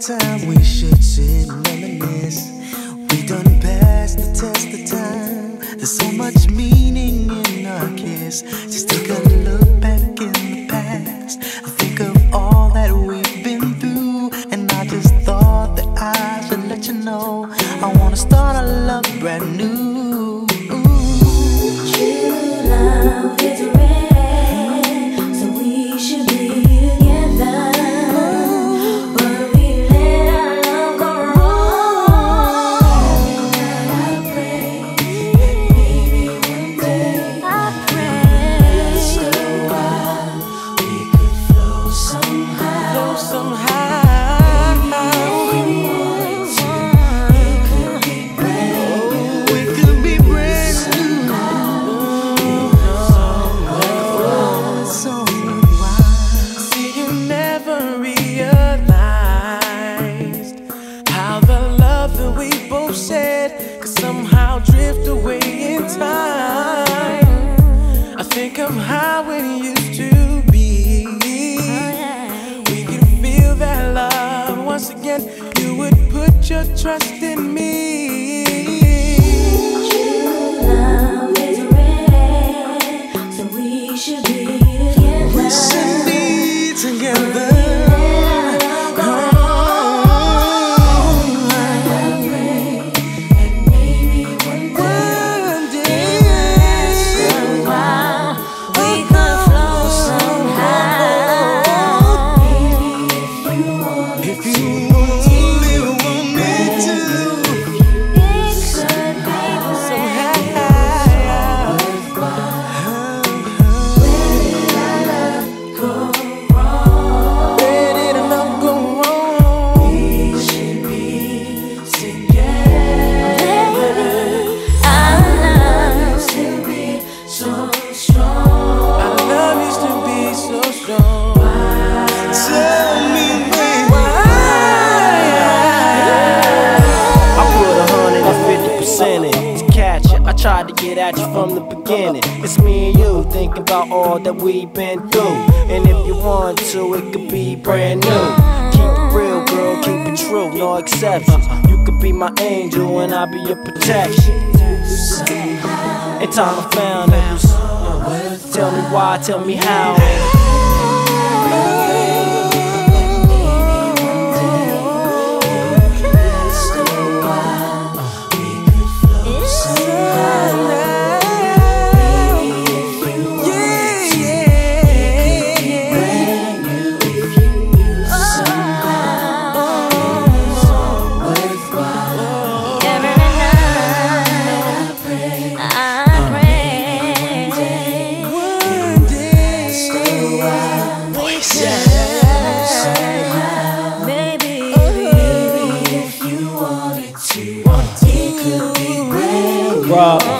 time we should sit and reminisce. We done passed the test of time. There's so much meaning in our kiss. Just take a look back in the past and think of all that we've been through. And I just thought that I should let you know I wanna start our love brand new. Of how it used to be. We could feel that love once again. You would put your trust in me. Love is rare, so we should be catch. I tried to get at you from the beginning. It's me and you thinking about all that we've been through. And if you want to, it could be brand new. Keep it real, girl, keep it true, no exceptions. You could be my angel and I'll be your protection. In time I found it. Tell me why, tell me how. Maybe if